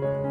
Bye.